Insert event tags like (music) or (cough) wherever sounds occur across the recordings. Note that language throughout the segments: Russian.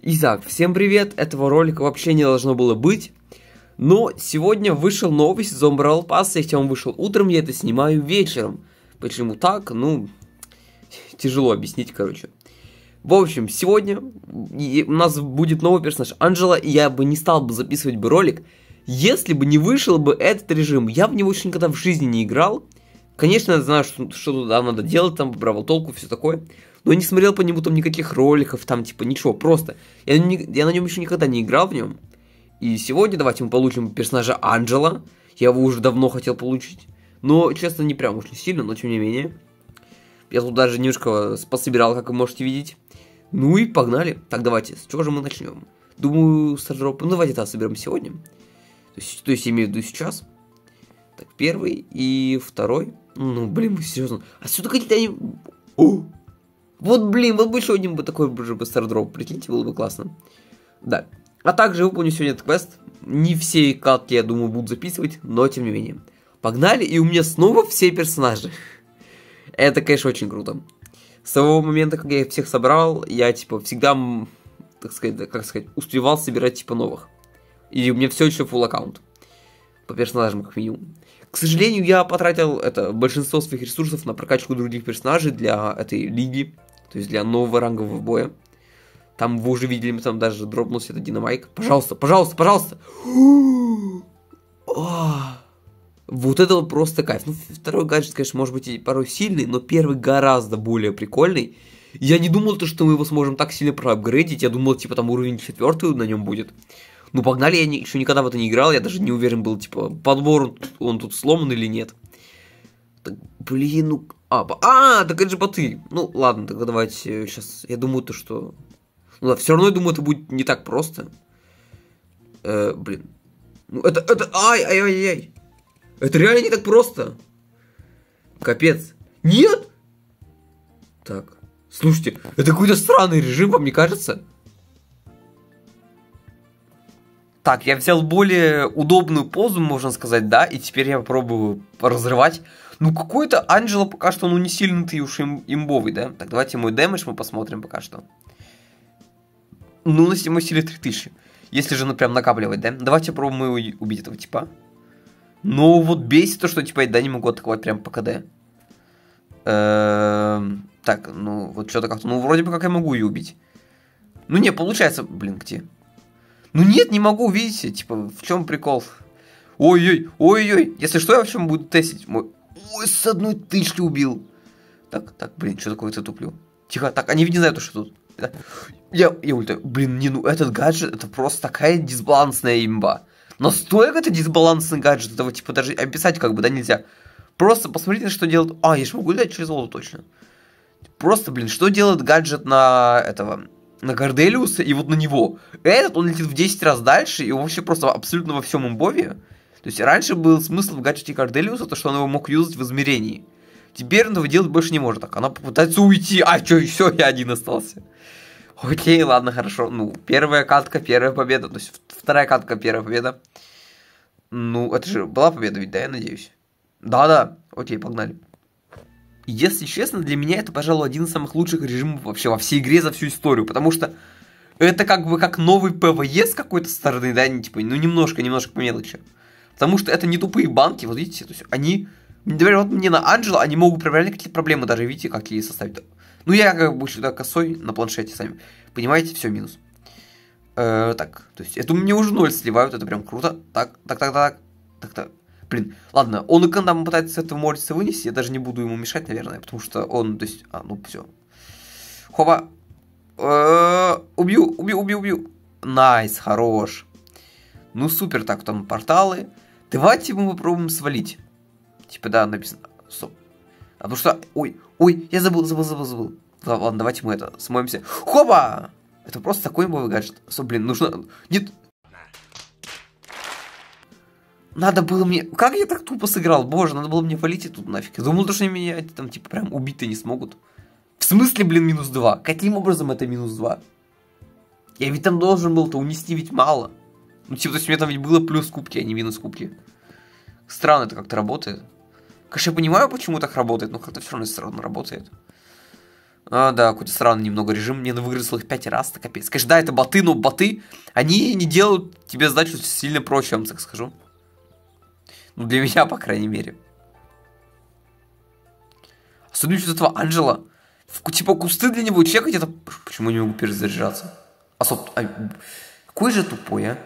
Итак, всем привет, этого ролика вообще не должно было быть. Но сегодня вышел новый сезон Brawl Pass, если он вышел утром, я это снимаю вечером. Почему так? Ну, тяжело объяснить, короче. В общем, сегодня у нас будет новый персонаж Анджела, и я бы не стал бы записывать бы ролик, если бы не вышел бы этот режим. Я в него еще никогда в жизни не играл. Конечно, я знаю, что, что туда надо делать, там, браво толку, все такое. Но я не смотрел по нему там никаких роликов, там, типа, ничего, просто. Я, я на нем еще никогда не играл в нем. И сегодня давайте мы получим персонажа Анджела. Я его уже давно хотел получить. Но, честно, не прям очень сильно, но тем не менее. Я тут даже немножко пособирал, как вы можете видеть. Ну и погнали. Так, давайте, с чего же мы начнем? Думаю, с Ну, давайте это соберем сегодня. То есть, то есть, я имею в виду сейчас. Первый и второй. Ну, блин, серьезно. А сюда какие-то они... О! Вот, блин, вот бы еще один бы такой же бы стардроп, прикиньте, было бы классно. Да. А также выполню сегодня этот квест. Не все катки, я думаю, будут записывать, но тем не менее. Погнали, и у меня снова все персонажи. Это, конечно, очень круто. С того момента, как я их всех собрал, я, типа, всегда, так сказать, как сказать, успевал собирать, типа, новых. И у меня все еще full аккаунт. По персонажам, как минимум. К сожалению, я потратил это большинство своих ресурсов на прокачку других персонажей для этой лиги, то есть для нового рангового боя. Там вы уже видели, там даже дропнулся этот динамайк. Пожалуйста, пожалуйста, пожалуйста. Вот это вот просто кайф. Ну, второй гаджет, конечно, может быть и порой сильный, но первый гораздо более прикольный. Я не думал, то, что мы его сможем так сильно проапгрейдить. Я думал, типа, там уровень четвертый на нем будет. Ну, погнали, я не, еще никогда в это не играл, я даже не уверен был, типа, подбор, он, он тут сломан или нет. Так, блин, ну... А, а, так это же боты. Ну, ладно, тогда давайте сейчас... Я думаю, то, что... Ну да, все равно, я думаю, это будет не так просто. Э, блин. Ну, это, это... Ай, ай, ай, ай. Это реально не так просто. Капец. Нет! Так. Слушайте, это какой-то странный режим, вам не кажется? Так, я взял более удобную позу, можно сказать, да, и теперь я попробую разрывать. Ну, какой-то Анджело пока что, ну, не сильно ты уж им, имбовый, да? Так, давайте мой дэмэдж мы посмотрим пока что. Ну, на седьмой силе 3000. Если же, ну, прям накапливать, да? Давайте попробуем убить этого типа. Ну, вот бесит то, что, типа, я да, не могу атаковать прям по КД. Эм, так, ну, вот что-то как-то, ну, вроде бы как я могу ее убить. Ну, не, получается, блин, где? Ну нет, не могу, видите, типа, в чем прикол? Ой-ой, ой-ой, если что, я в чем буду тестить? Мой... Ой, с одной тычки убил. Так, так, блин, что такое-то туплю? Тихо, так, они ведь не знают, что тут. Я, я ультаю. Блин, не, ну этот гаджет, это просто такая дисбалансная имба. Настолько это дисбалансный гаджет, этого типа даже описать как бы, да, нельзя. Просто посмотрите, что делает... А, я же могу летать через воду точно. Просто, блин, что делает гаджет на этого на Горделиуса и вот на него. Этот, он летит в 10 раз дальше, и вообще просто абсолютно во всем имбове. То есть раньше был смысл в гаджете Горделиуса, то что он его мог юзать в измерении. Теперь он этого делать больше не может. Так, она попытается уйти. А, что, все, я один остался. Окей, ладно, хорошо. Ну, первая катка, первая победа. То есть вторая катка, первая победа. Ну, это же была победа ведь, да, я надеюсь? Да-да, окей, погнали. Если честно, для меня это, пожалуй, один из самых лучших режимов вообще во всей игре за всю историю, потому что это как бы как новый ПВЕ с какой-то стороны, да, не, типа, ну немножко, немножко по мелочи. Потому что это не тупые банки, вот видите, то есть они, например, вот мне на Анджела, они могут проверять какие-то проблемы, даже видите, какие составить. Ну я как бы сюда косой на планшете сами, понимаете, все, минус. Э, так, то есть это мне уже ноль сливают, это прям круто. Так, так, так, так, так, так. Блин, ладно, он и когда пытается с этого морриса вынести, я даже не буду ему мешать, наверное, потому что он, то есть, а, ну, все. Хоба. Э, убью, убью, убью, убью. Nice, хорош. Ну, супер, так, там порталы. Давайте мы попробуем свалить. Типа, да, написано. Стоп. А потому что, ой, ой, я забыл, забыл, забыл, забыл. Ладно, давайте мы это, смоемся. Хоба! Это просто такой имбовый гаджет. Стоп, блин, нужно... Нет, надо было мне... Как я так тупо сыграл? Боже, надо было мне валить и тут нафиг. Я думал, что они меня там, типа, прям убить не смогут. В смысле, блин, минус 2? Каким образом это минус 2? Я ведь там должен был-то унести ведь мало. Ну, типа, то есть у меня там ведь было плюс кубки, а не минус кубки. Странно это как-то работает. Конечно, я понимаю, почему так работает, но как-то все равно странно работает. А, да, какой-то странный немного режим. Мне выгрызло их пять раз, так капец. Конечно, да, это боты, но боты, они не делают тебе задачу сильно проще, я вам так скажу. Ну, для меня, по крайней мере. Особенно что этого Анджела. Типа кусты для него чекать, это... Почему не могу перезаряжаться? А, стоп, а... какой же тупой, а?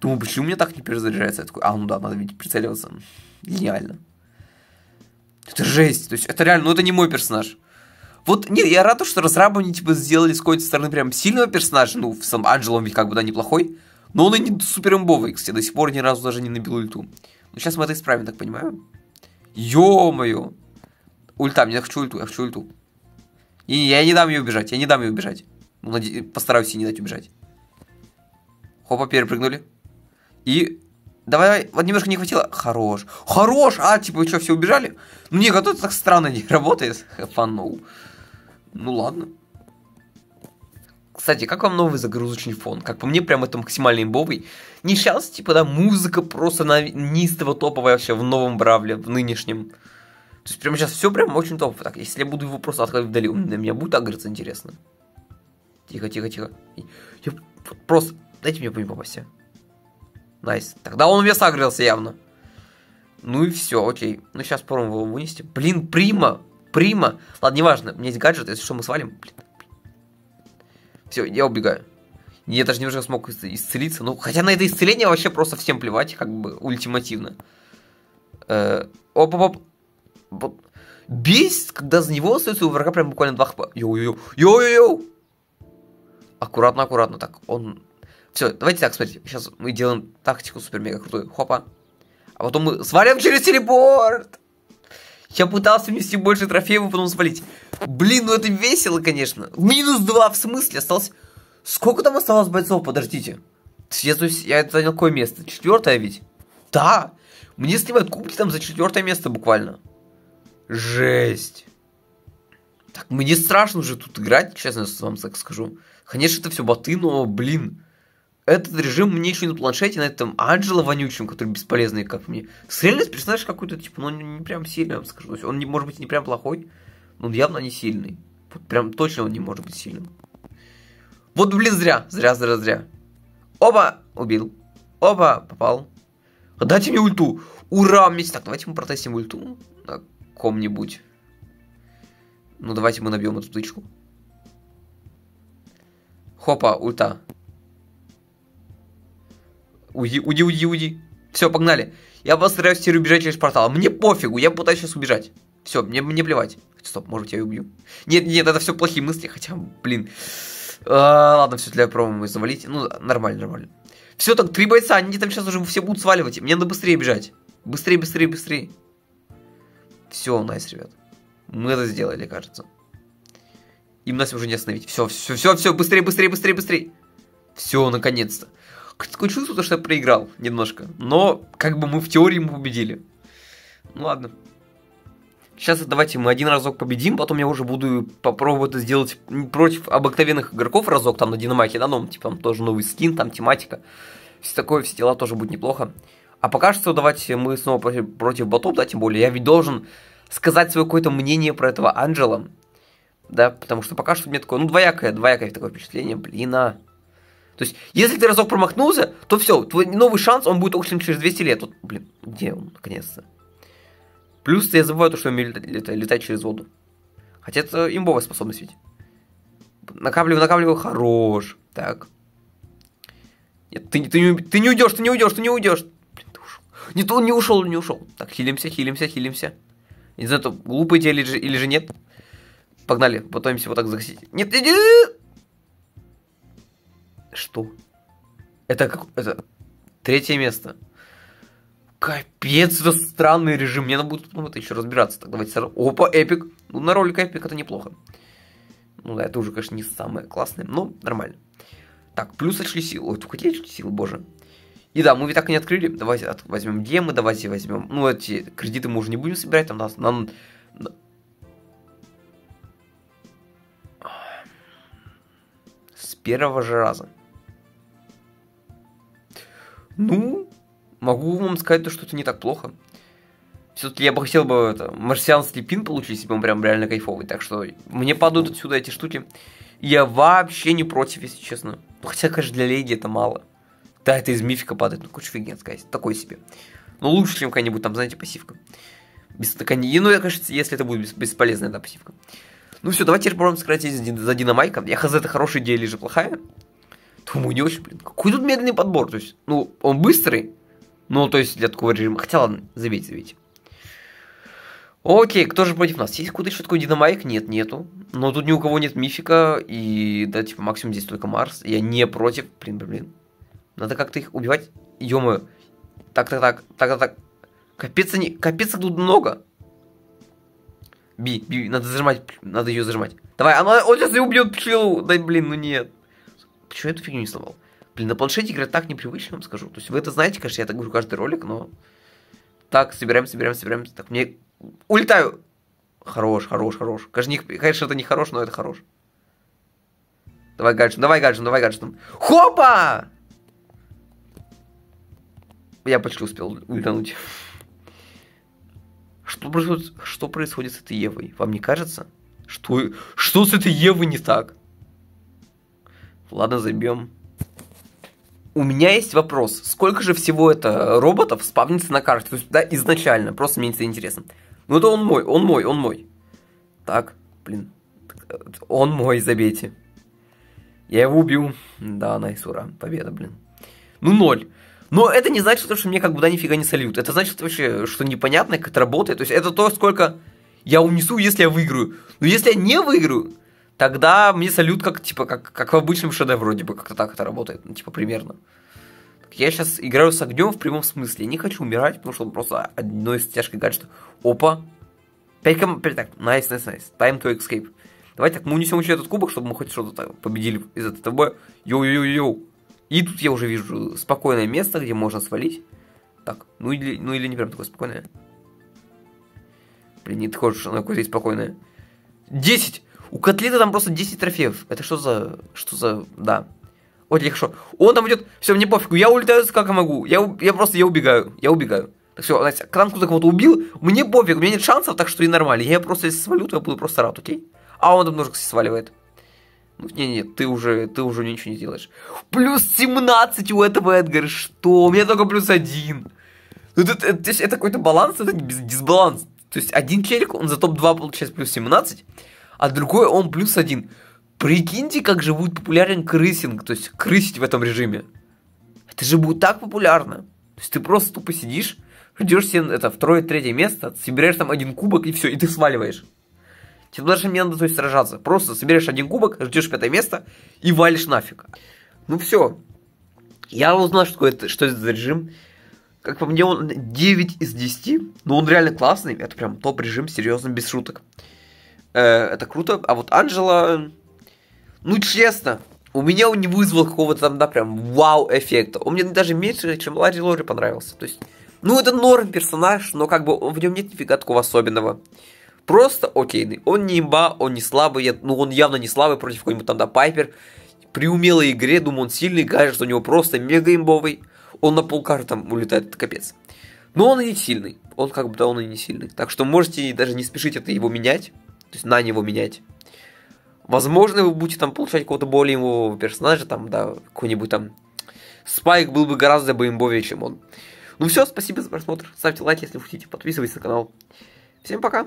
Думаю, почему мне так не перезаряжается? Я такой, а, ну да, надо ведь прицеливаться. Гениально. Это жесть. То есть это реально, ну это не мой персонаж. Вот, нет, я рад, что разрабы они, типа, сделали с какой-то стороны прям сильного персонажа. Ну, сам Анджело ведь как бы, да, неплохой. Но он и не супер имбовый, кстати, до сих пор ни разу даже не набил ульту. Ну, сейчас мы это исправим, так понимаю? Ё-моё! Ульта, мне хочу ульту, я хочу ульту. И я не дам ее убежать, я не дам ее убежать. Ну, наде... постараюсь ей не дать убежать. Хопа, перепрыгнули. И Давай, вот немножко не хватило. Хорош. Хорош! А, типа, вы что, все убежали? Ну, не, это так странно не (laughs) работает. Фанул. Ну, ладно. Кстати, как вам новый загрузочный фон? Как по мне, прям это максимально имбовый. Не сейчас, типа, да, музыка просто на неистово топовая вообще в новом Бравле, в нынешнем. То есть, прямо сейчас все прям очень топово. Так, если я буду его просто открывать вдали, на меня будет агриться интересно. Тихо, тихо, тихо. Я просто... Дайте мне по нему попасть. Nice. Тогда он весь сагрился явно. Ну и все, окей. Ну сейчас попробуем его вынести. Блин, прима! Прима! Ладно, неважно. У меня есть гаджет, если что, мы свалим. Блин. Все, я убегаю. Я даже немножко смог исцелиться. Ну, хотя на это исцеление вообще просто всем плевать, как бы ультимативно. Э, оп-оп-оп. Бесит, когда за него остается у врага прям буквально 2 хп. Йоу-йоу. Йоу-йоу. Аккуратно, аккуратно. Так, он все, давайте так, смотрите. Сейчас мы делаем тактику супер-мега крутую. Хопа. А потом мы свалим через телепорт. Я пытался внести больше трофеев, а потом свалить. Блин, ну это весело, конечно. Минус два, в смысле? Осталось... Сколько там осталось бойцов? Подождите. Я, я занял какое место? Четвертое ведь? Да. Мне снимают кубки там за четвертое место буквально. Жесть. Так, мне страшно уже тут играть, честно вам так скажу. Конечно, это все боты, но, блин этот режим мне еще на планшете, на этом Анджело вонючем, который бесполезный, как мне. Стрельность персонаж какой-то, типа, ну, не прям сильный, я вам скажу. Он, не, может быть, не прям плохой, но явно не сильный. Вот прям точно он не может быть сильным. Вот, блин, зря, зря, зря, зря. Оба! Убил. Оба! Попал. Дайте мне ульту. Ура! Мне... Так, давайте мы протестим ульту на ком-нибудь. Ну, давайте мы набьем эту тычку. Хопа, ульта. Уйди, уйди, уйди, уйди. Все, погнали. Я постараюсь теперь убежать через портал. Мне пофигу, я пытаюсь сейчас убежать. Все, мне, мне плевать. Стоп, может я убью. Нет, нет, это все плохие мысли, хотя, блин. А, ладно, все, для пробуем завалить. Ну, нормально, нормально. Все, так, три бойца, они там сейчас уже все будут сваливать. Мне надо быстрее бежать. Быстрее, быстрее, быстрее. Все, найс, ребят. Мы это сделали, кажется. Им нас уже не остановить. Все, все, все, все, быстрее, быстрее, быстрее, быстрее. Все, наконец-то такое чувство, что я проиграл немножко. Но как бы мы в теории мы победили. Ну ладно. Сейчас давайте мы один разок победим, потом я уже буду попробовать это сделать против обыкновенных игроков разок там на Динамаке, да, ну, типа там тоже новый скин, там тематика. Все такое, все дела тоже будет неплохо. А пока что давайте мы снова против, против ботов, да, тем более я ведь должен сказать свое какое-то мнение про этого Анджела. Да, потому что пока что меня такое, ну, двоякое, двоякое такое впечатление, блин, а. То есть, если ты разок промахнулся, то все, твой новый шанс, он будет очень через 200 лет. Вот, блин, где он, наконец-то? Плюс я забываю то, что умею летать, летать, летать через воду. Хотя это имбовая способность ведь. Накапливаю, накапливаю, хорош. Так. Нет, ты, ты, не, ты не уйдешь, ты не уйдешь, ты не уйдешь. Блин, ты ушел. Нет, он не ушел, не ушел. Так, хилимся, хилимся, хилимся. Не знаю, это глупая идея или же, или же нет. Погнали, пытаемся вот так захотеть. Нет, нет, нет. Что? Это как... Это третье место. Капец, это странный режим. Мне надо будет ну, это еще разбираться. Так, давайте сразу... Опа, эпик. Ну, на ролик эпик это неплохо. Ну да, это уже, конечно, не самое классное, но нормально. Так, плюс очки силы. Ой, какие очки силы, боже. И да, мы ведь так и не открыли. Давайте возьмем гемы, давайте возьмем... Ну, эти кредиты мы уже не будем собирать. Там нас... Нам... С первого же раза. Ну, могу вам сказать, что это не так плохо. Все-таки я бы хотел бы это, марсианский пин получить, если бы он прям реально кайфовый. Так что мне падают отсюда эти штуки. Я вообще не против, если честно. Хотя, конечно, для леди это мало. Да, это из мифика падает, ну, куча фигня сказать. Такой себе. Но лучше, чем какая-нибудь там, знаете, пассивка. Без такой, ну, я, кажется, если это будет бесполезная, да, пассивка. Ну все, давайте попробуем сократить за Динамайка. Я хз, это хорошая идея или же плохая? Думаю, не очень, блин. Какой тут медленный подбор? То есть, ну, он быстрый. Ну, то есть, для такого режима. Хотя, ладно, забейте, забейте. Окей, кто же против нас? Есть какой-то еще такой динамайк? Нет, нету. Но тут ни у кого нет мифика, и, да, типа, максимум здесь только Марс. Я не против. Блин, блин, блин. Надо как-то их убивать. ё Так, так, так, так, так, так. Капец, они, капец, тут много. Би, би, надо зажимать, надо ее зажимать. Давай, она, он сейчас ее убьет пчелу. Да, блин, ну нет. Почему я эту фигню не сломал? Блин, на планшете играть так непривычно, вам скажу. То есть вы это знаете, конечно, я так говорю каждый ролик, но... Так, собираем, собираем, собираем. Так, мне... Улетаю! Хорош, хорош, хорош. Конечно, это не хорош, но это хорош. Давай гаджетом, давай гаджетом, давай гаджетом. Хопа! Я почти успел ультануть. Что происходит, что происходит с этой Евой? Вам не кажется? Что, что с этой Евой не так? Ладно, забьем. У меня есть вопрос. Сколько же всего это роботов спавнится на карте? То есть, да, изначально. Просто мне это интересно. Ну, это он мой, он мой, он мой. Так, блин. Он мой, забейте. Я его убил. Да, найс, ура. Победа, блин. Ну, ноль. Но это не значит, что мне как бы да нифига не сольют. Это значит вообще, что непонятно, как это работает. То есть это то, сколько я унесу, если я выиграю. Но если я не выиграю, тогда мне салют как, типа, как, как в обычном шедевре вроде бы, как-то так это работает, ну, типа, примерно. Я сейчас играю с огнем в прямом смысле. Я не хочу умирать, потому что он просто одной из тяжких гаджетов. Опа. 5 км... Так, nice, nice, nice. Time to escape. Давайте так, мы унесем еще этот кубок, чтобы мы хоть что-то победили из этого боя. Йоу-йоу-йоу. И тут я уже вижу спокойное место, где можно свалить. Так, ну или, ну или не прям такое спокойное. Блин, не хочешь, оно какое-то спокойное. 10! У котлета там просто 10 трофеев. Это что за... Что за... Да. Вот хорошо. Он там идет... Все, мне пофигу. Я улетаю как я могу. Я, я просто... Я убегаю. Я убегаю. Так все, знаете, когда кто-то кого-то убил, мне пофиг. У меня нет шансов, так что и нормально. Я просто если свалю, то я буду просто рад, окей? А он там немножко сваливает. Ну, не-не, ты уже, ты уже ничего не делаешь. Плюс 17 у этого Эдгара, что? У меня только плюс один. Ну, это, это, это какой-то баланс, это дисбаланс. То есть один челик, он за топ-2 получает плюс 17, а другой он плюс 1. Прикиньте, как же будет популярен крысинг, то есть крысить в этом режиме. Это же будет так популярно. То есть ты просто тупо сидишь, ждешь себе это второе, третье место, собираешь там один кубок и все, и ты сваливаешь. Тебе даже не надо то есть, сражаться. Просто собираешь один кубок, ждешь пятое место и валишь нафиг. Ну все. Я узнал, что это, что это за режим. Как по мне, он 9 из 10, но он реально классный. Это прям топ-режим, серьезно, без шуток. Э, это круто. А вот Анжела, ну честно, у меня он не вызвал какого-то там, да, прям вау-эффекта. Он мне даже меньше, чем Ларри Лори понравился. То есть, ну это норм персонаж, но как бы в нем нет нифига такого особенного. Просто окейный. Он не имба, он не слабый, ну он явно не слабый против какой-нибудь там, да, Пайпер. При умелой игре, думаю, он сильный, кажется, у него просто мега имбовый он на полкарты там улетает, это капец. Но он и не сильный. Он как бы, да, он и не сильный. Так что можете даже не спешить это его менять. То есть на него менять. Возможно, вы будете там получать какого-то более его персонажа, там, да, какой-нибудь там... Спайк был бы гораздо бы имбовее, чем он. Ну все, спасибо за просмотр. Ставьте лайк, если хотите, подписывайтесь на канал. Всем пока!